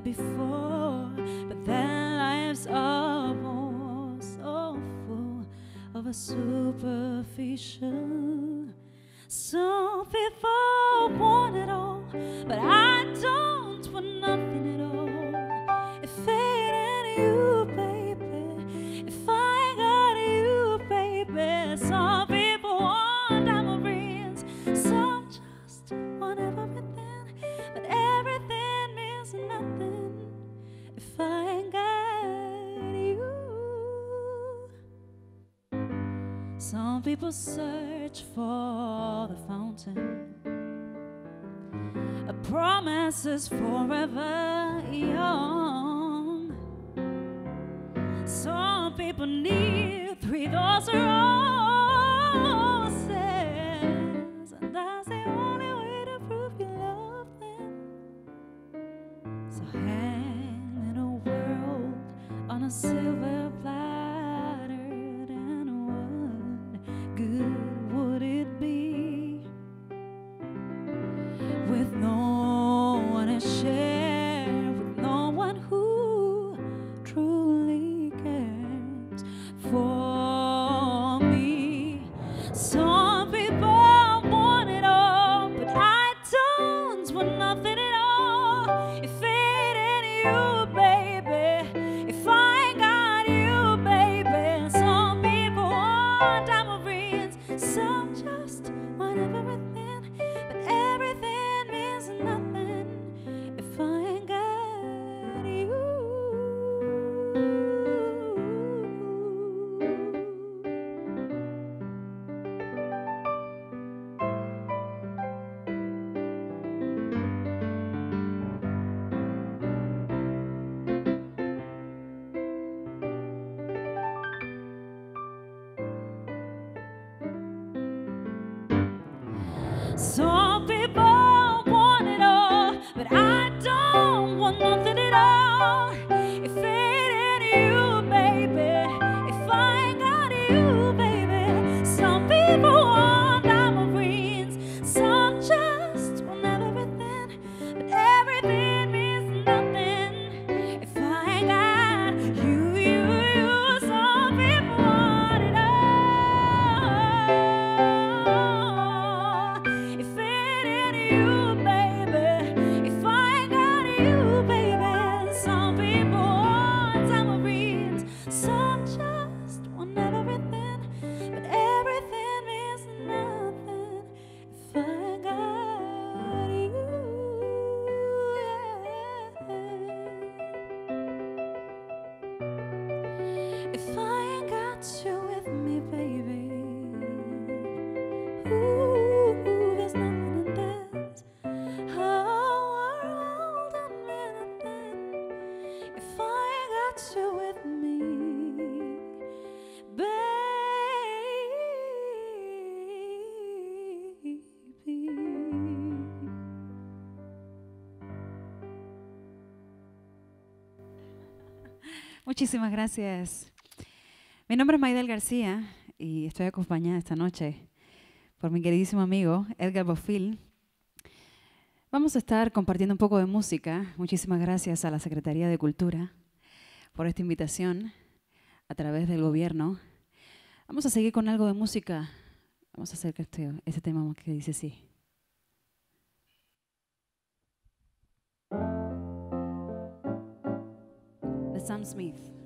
there before, but their lives are more so full of a superficial. Some people want it all, but I people search for the fountain. A promise is forever young. Some people need three dozen If I ain't got you with me, baby. Ooh, there's nothing in this. If I ain't got you with me, baby. Muchísimas gracias. Mi nombre es Maidel García y estoy acompañada esta noche por mi queridísimo amigo Edgar Bofil. Vamos a estar compartiendo un poco de música. Muchísimas gracias a la Secretaría de Cultura por esta invitación a través del gobierno. Vamos a seguir con algo de música. Vamos a hacer que este, este tema que dice así. De Sam Smith.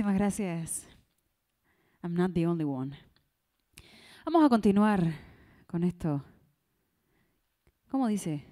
Muchísimas gracias. I'm not the only one. Vamos a continuar con esto. ¿Cómo dice?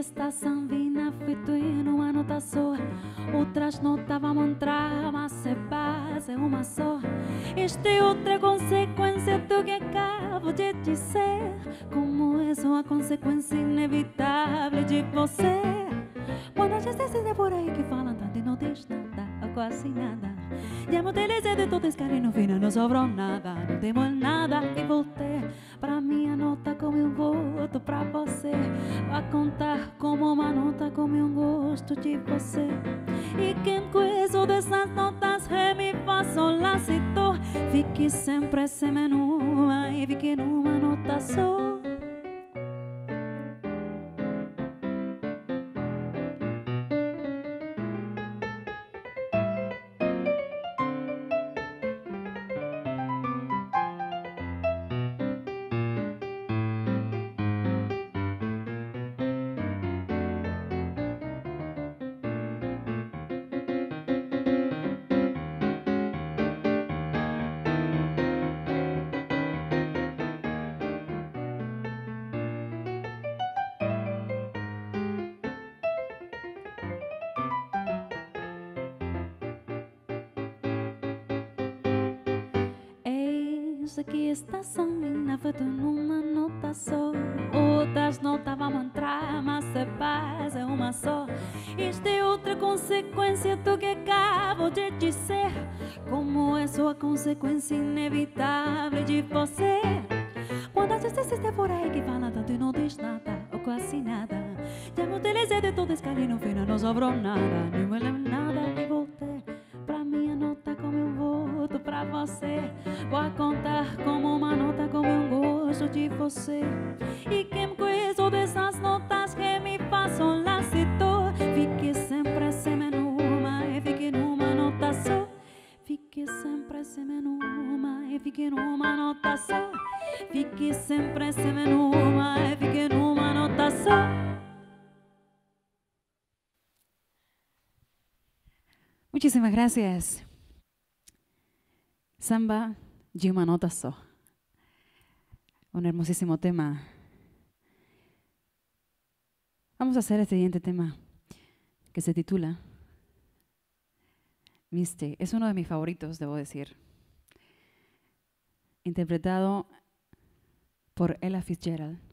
Esta sambina feito em uma nota só. Outras notas vão entrar, mas se base uma só. Esta é outra consequência do que acabo de dizer. Como é uma consequência inevitável de você? Quando a gente se por aí que falam tanto e não diz nada, quase nada. Já me utilizei de todo esse carinho, no final não sobrou nada Não temos nada pra você Vai contar como uma nota como um gosto de você. E quem coisa dessas notas Ré, mi, fá, sol, lá, si, Fique sempre sem E fique numa nota só consequência inevitável de você. Quando a gente está por aí que fala tanto e não diz nada Ou quase nada. Já me utilizei de todo esse carinho, no final não sobrou nada. Nem me lembro nada e voltei Pra minha nota como um voto pra você. Vou contar como uma nota como um gosto de você. E quem conheço dessas notas nota só Fique fique nota só Muchísimas gracias. Samba de nota so. Un hermosísimo tema. Vamos a hacer el siguiente tema que se titula Miste. Es uno de mis favoritos, debo decir. Interpretado por Ella Fitzgerald.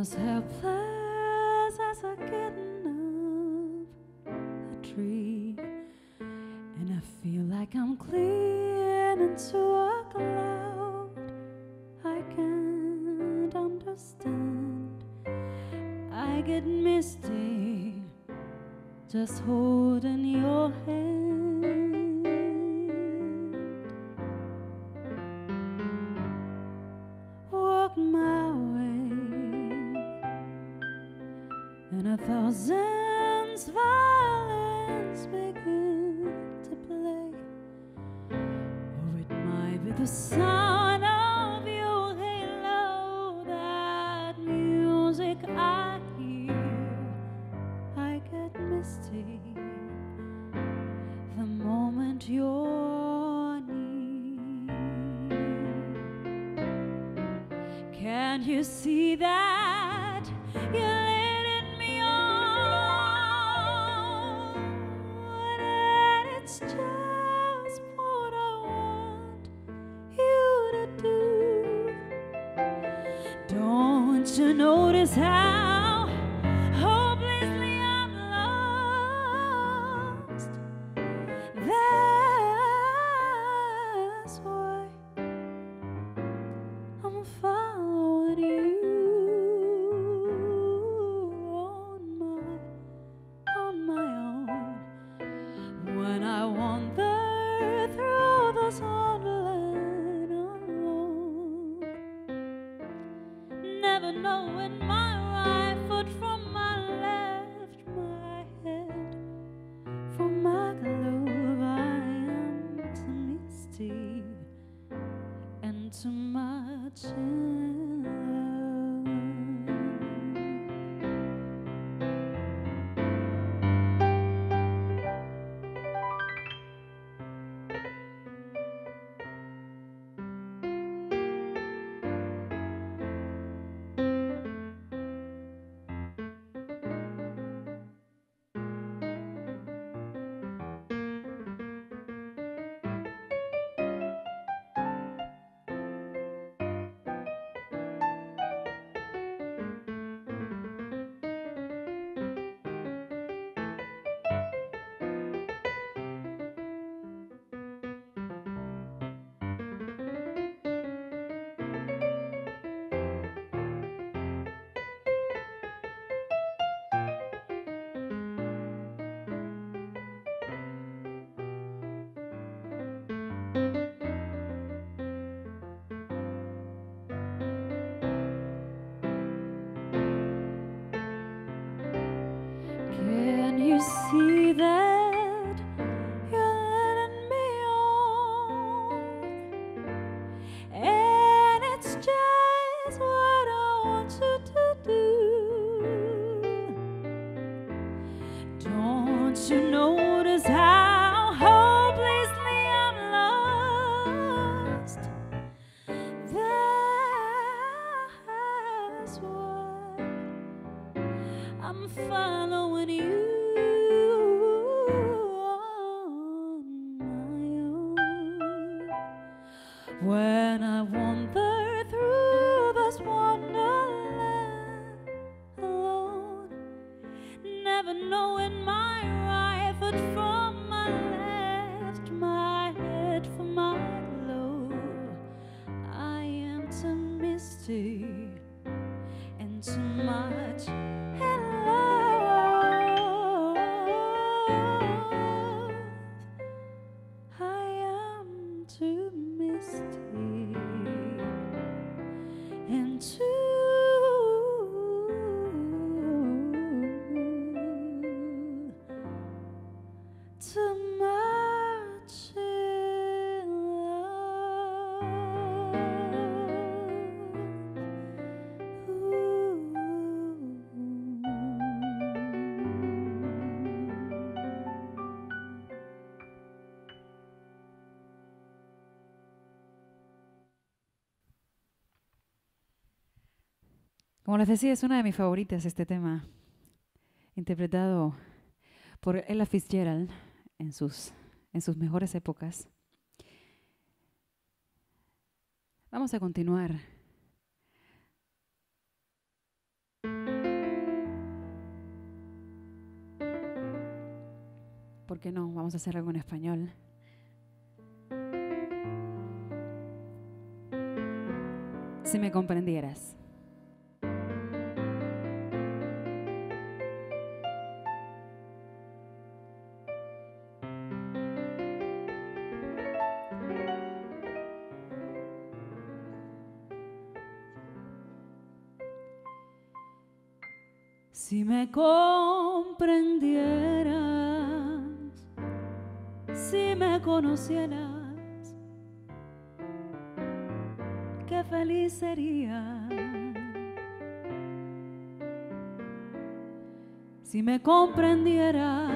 As helpless as a kitten up a tree, and I feel like I'm clinging to a cloud. I can't understand. I get misty just holding your hand. to notice how there. And too much Como les decía, es una de mis favoritas este tema, interpretado por Ella Fitzgerald en sus, en sus mejores épocas. Vamos a continuar. ¿Por qué no? Vamos a hacer algo en español. Si me comprendieras. Si me comprendieras, si me conocieras, qué feliz sería. Si me comprendieras,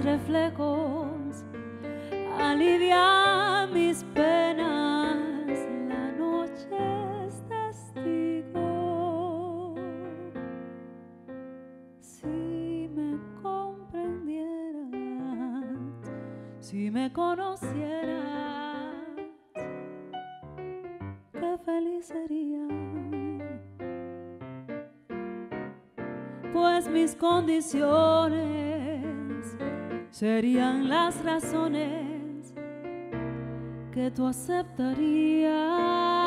reflejos, alivia mis penas, la noche es testigo. Si me comprendieras, si me conocieras, qué feliz sería. Pues mis condiciones serían las razones que tú aceptarías.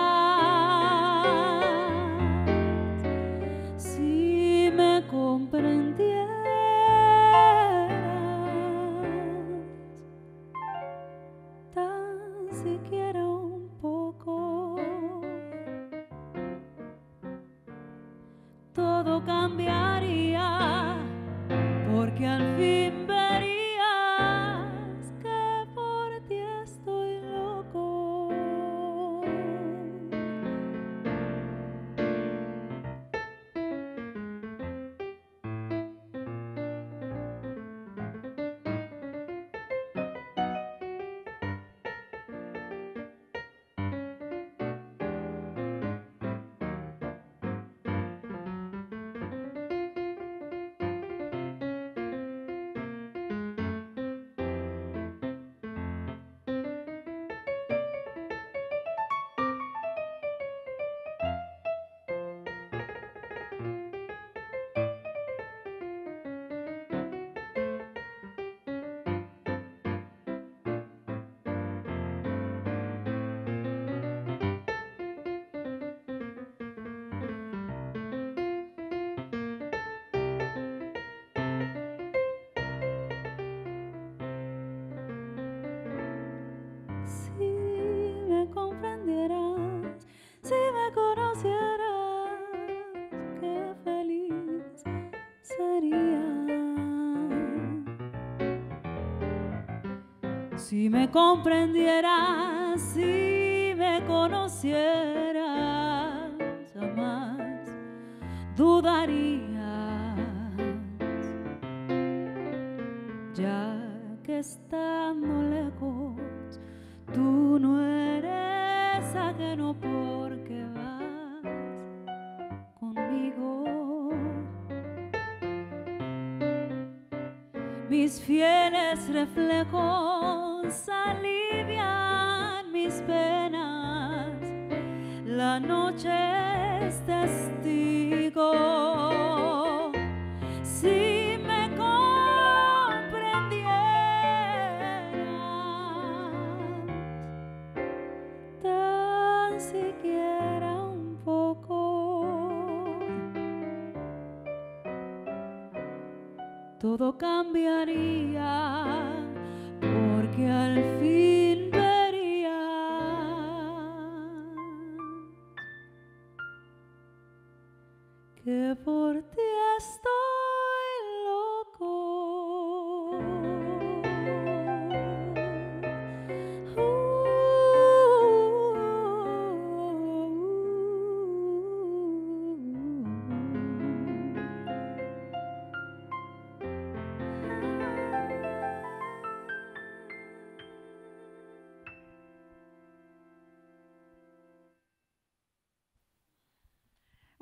Si me comprendieras, si me conocieras.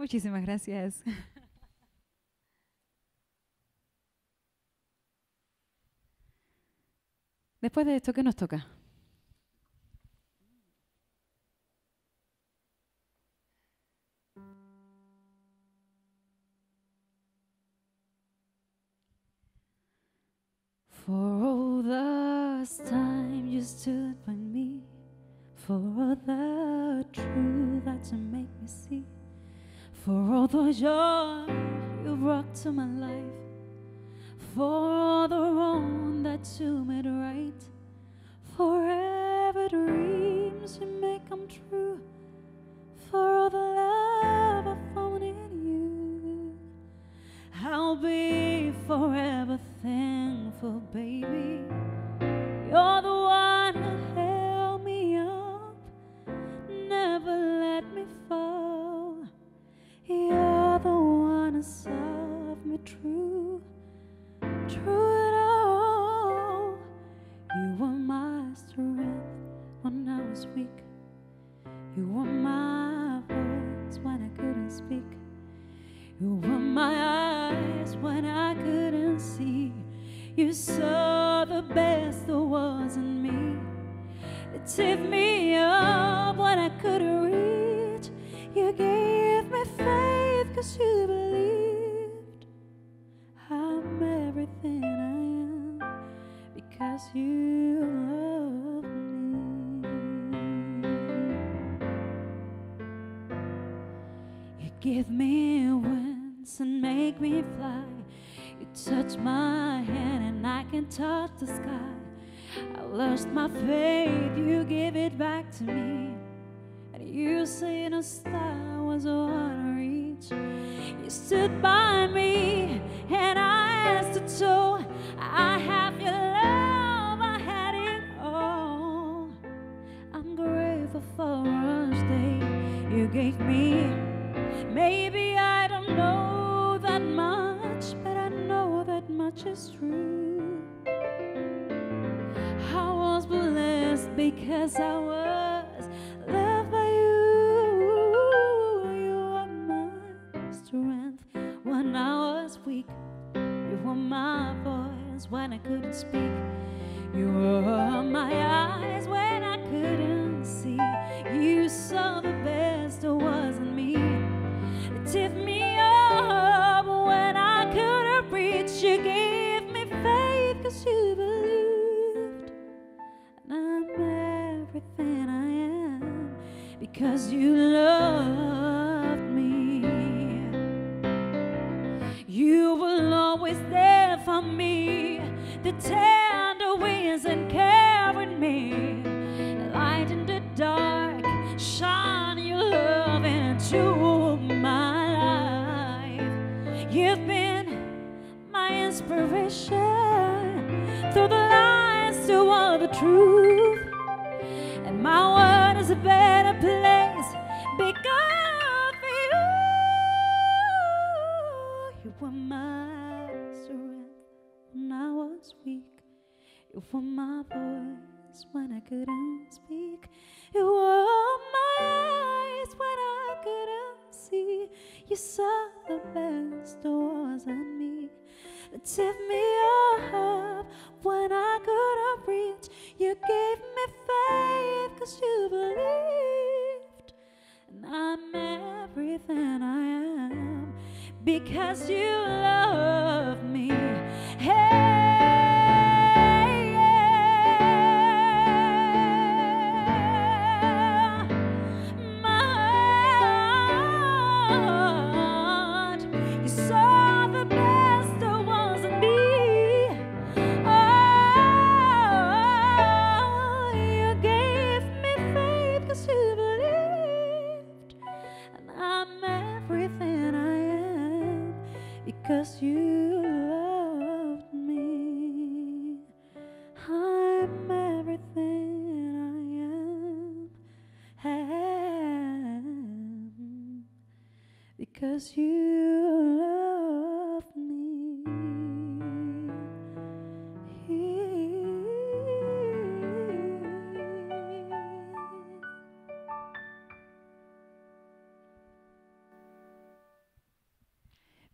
Muchísimas gracias. Después de esto, ¿qué nos toca? forever. Gave me. Maybe I don't know that much, but I know that much is true. I was blessed because I was was weak. You were my voice when I couldn't speak. You were my eyes when I couldn't see. You saw the best that wasn't me. Tip me up when I couldn't reach. You gave me faith because you believed. And I'm everything I am because you love me. Hey,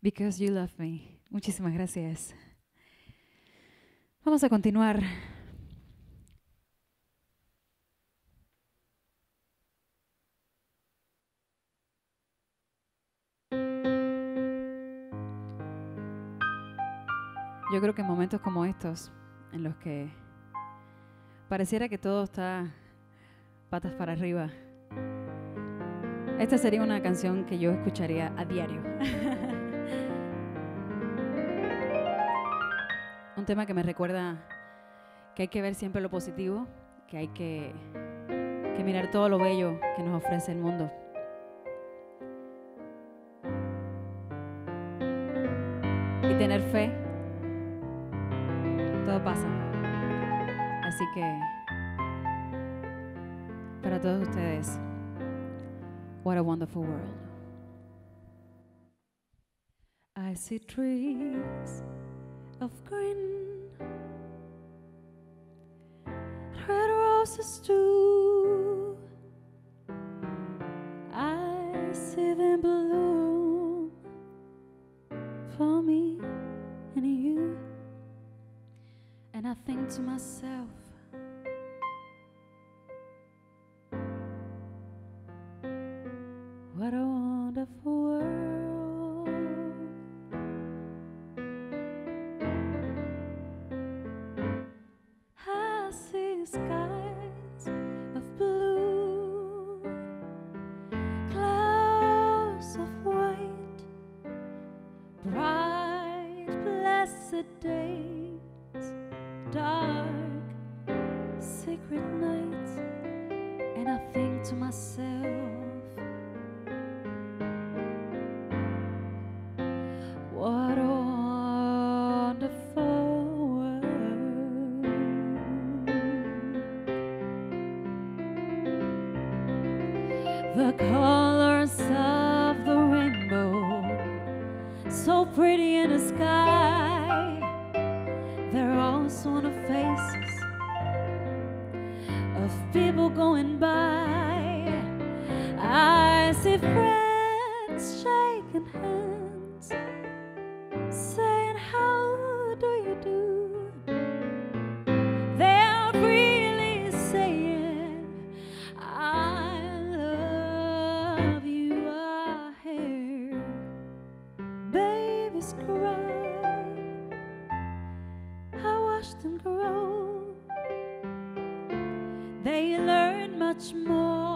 because you love me. Muchísimas gracias. Vamos a continuar. Yo creo que en momentos como estos, en los que pareciera que todo está patas para arriba, esta sería una canción que yo escucharía a diario. Un tema que me recuerda que hay que ver siempre lo positivo, que hay que, mirar todo lo bello que nos ofrece el mundo. Y tener fe. Así que, para todos ustedes, what a wonderful world. I see trees of green, red roses too. I see them bloom for me and you, and I think to myself. Babies cry. I watched them grow. They learn much more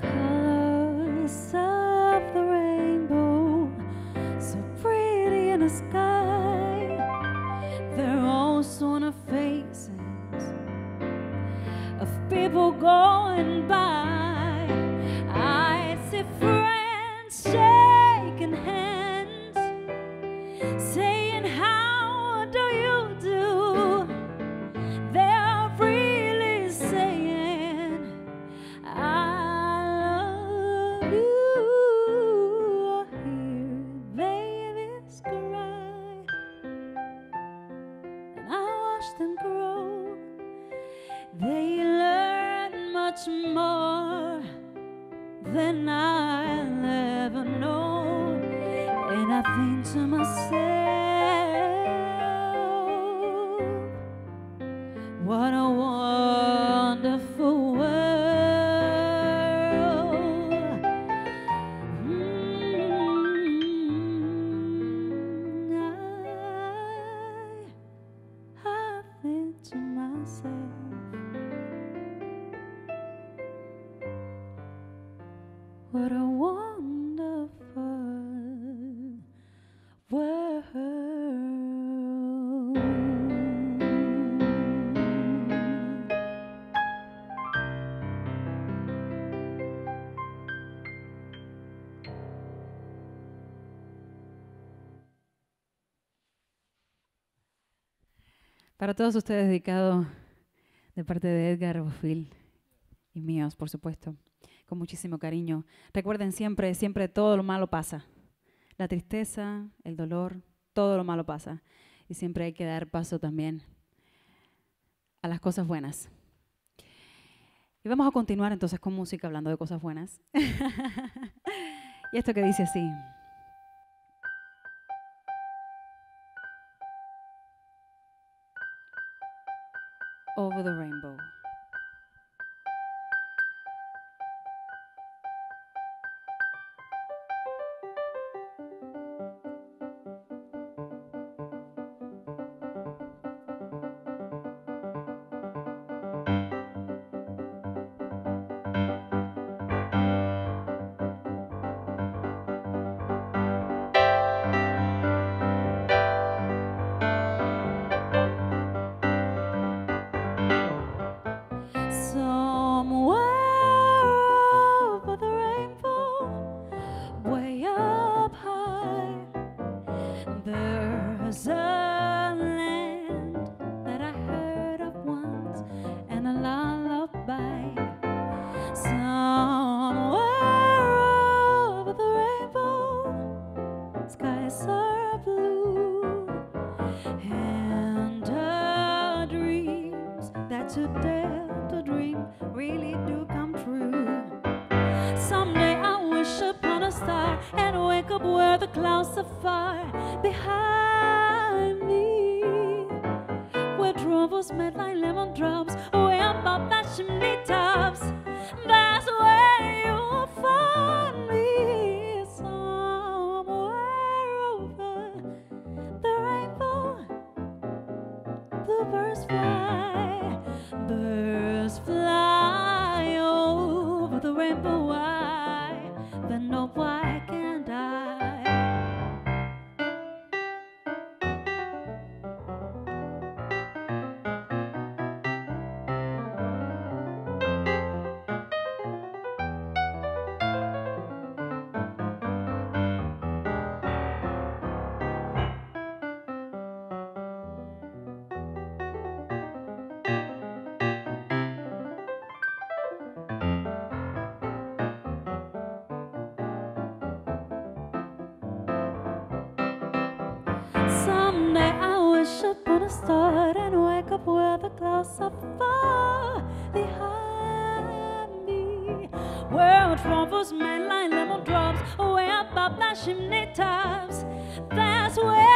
colors of the rainbow, so pretty in the sky. What a wonderful world. Para todos ustedes dedicado de parte de Edgar Bofil y míos, por supuesto, con muchísimo cariño. Recuerden siempre, siempre todo lo malo pasa. La tristeza, el dolor, todo lo malo pasa. Y siempre hay que dar paso también a las cosas buenas. Y vamos a continuar entonces con música hablando de cosas buenas. y esto que dice así. Over the rainbow. Where the clouds are far behind me. Where troubles melt like lemon drops, way above the chimney tops. That's where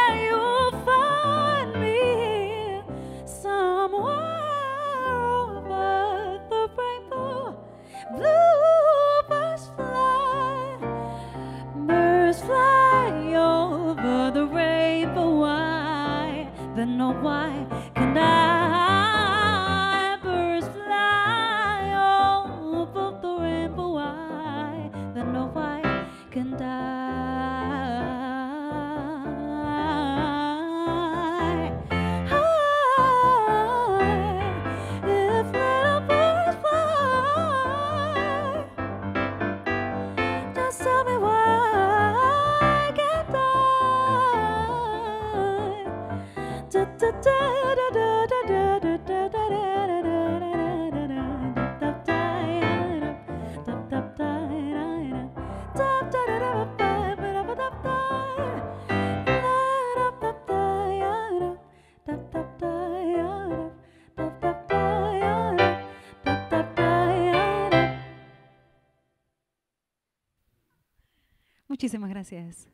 Muchísimas gracias.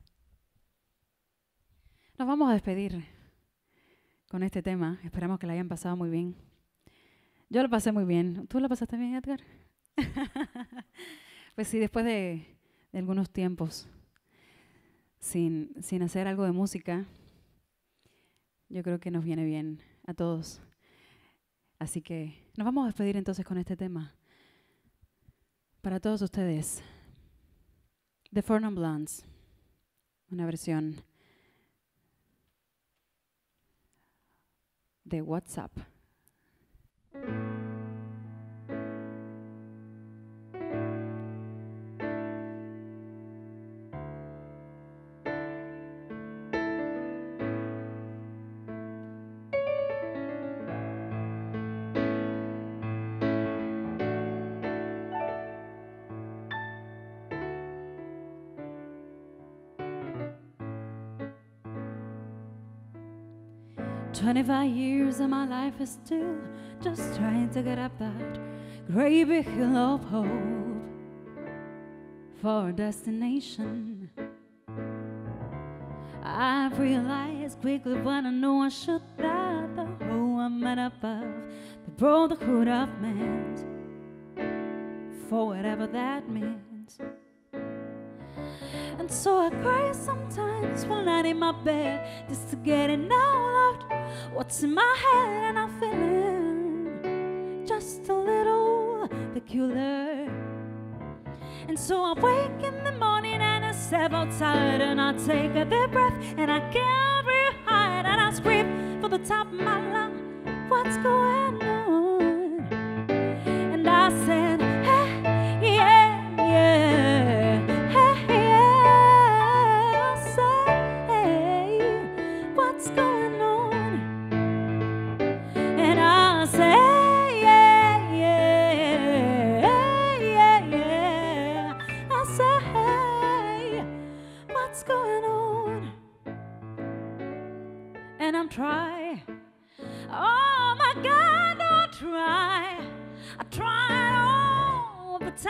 Nos vamos a despedir con este tema. Esperamos que la hayan pasado muy bien. Yo lo pasé muy bien. ¿Tú lo pasaste bien, Edgar? pues sí, después de, algunos tiempos sin, sin hacer algo de música, yo creo que nos viene bien a todos. Así que nos vamos a despedir entonces con este tema. Para todos ustedes, The Four Non Blondes, una versión de WhatsApp. Twenty-five years of my life is still just trying to get up that great big hill of hope for a destination. I've realized quickly when I know I should that the whole I'm made up of the brotherhood of man, for whatever that means. And so I cry sometimes one night in my bed just to get it out. What's in my head, and I'm feeling just a little peculiar. And so I wake in the morning and I step outside and I take a deep breath and I can't breathe and I scream for the top of my lung. What's going on?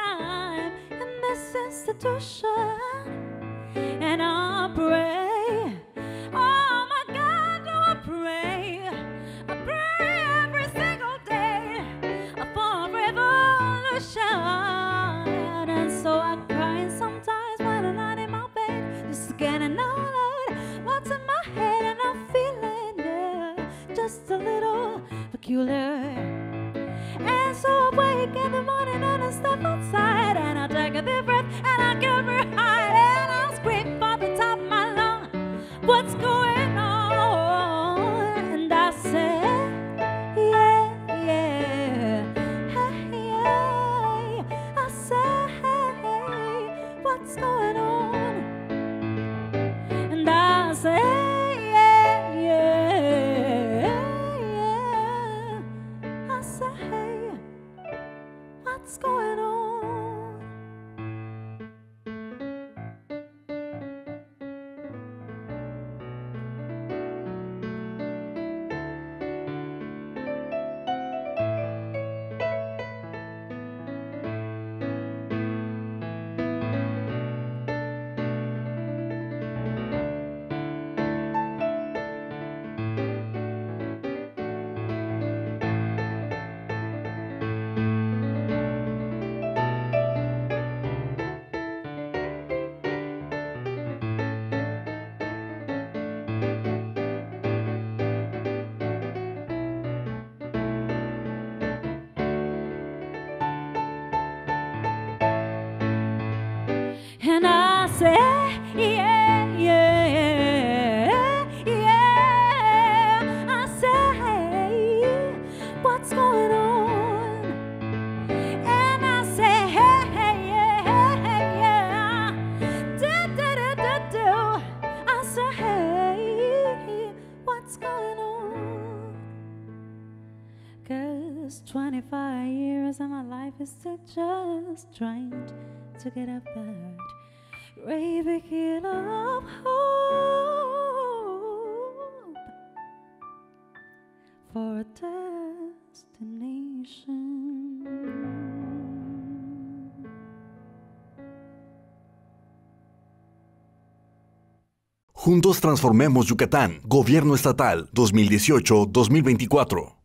time in this institution and our breath. are just trying to get a bird. Raving hill of hope for a destination. Juntos transformemos Yucatán. Gobierno Estatal 2018-2024.